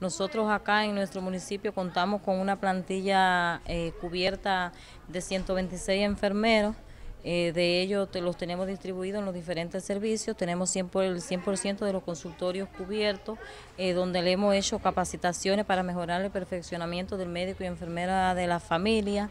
Nosotros acá en nuestro municipio contamos con una plantilla eh, cubierta de 126 enfermeros. Eh, de ellos los tenemos distribuidos en los diferentes servicios, tenemos 100 el 100% de los consultorios cubiertos, eh, donde le hemos hecho capacitaciones para mejorar el perfeccionamiento del médico y enfermera de la familia.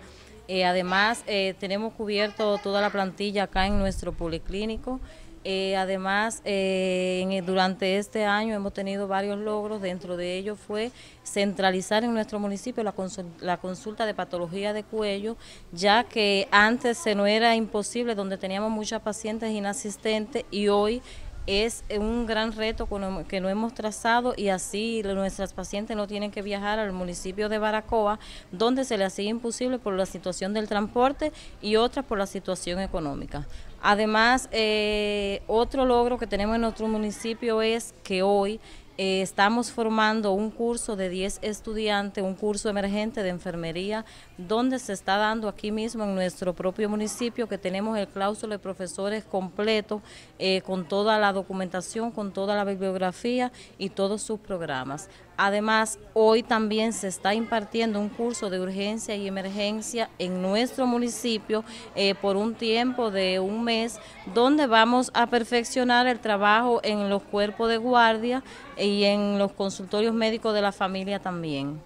además, tenemos cubierto toda la plantilla acá en nuestro policlínico. Eh, además, eh, durante este año hemos tenido varios logros, dentro de ellos fue centralizar en nuestro municipio la, la, consulta de patología de cuello, ya que antes se no era imposible, donde teníamos muchas pacientes inasistentes y hoy es un gran reto que no hemos trazado y así nuestras pacientes no tienen que viajar al municipio de Baracoa, donde se les hacía imposible por la situación del transporte y otras por la situación económica. Además, eh, otro logro que tenemos en nuestro municipio es que hoy eh, estamos formando un curso de 10 estudiantes, un curso emergente de enfermería, donde se está dando aquí mismo en nuestro propio municipio, que tenemos el cláusulo de profesores completo, eh, con toda la documentación, con toda la bibliografía y todos sus programas. Además, hoy también se está impartiendo un curso de urgencia y emergencia en nuestro municipio eh, por un tiempo de un mes, donde vamos a perfeccionar el trabajo en los cuerpos de guardia y en los consultorios médicos de la familia también.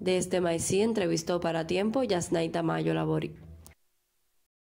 Desde Maicí entrevistó para Tiempo Yasnaita Mayo Labori.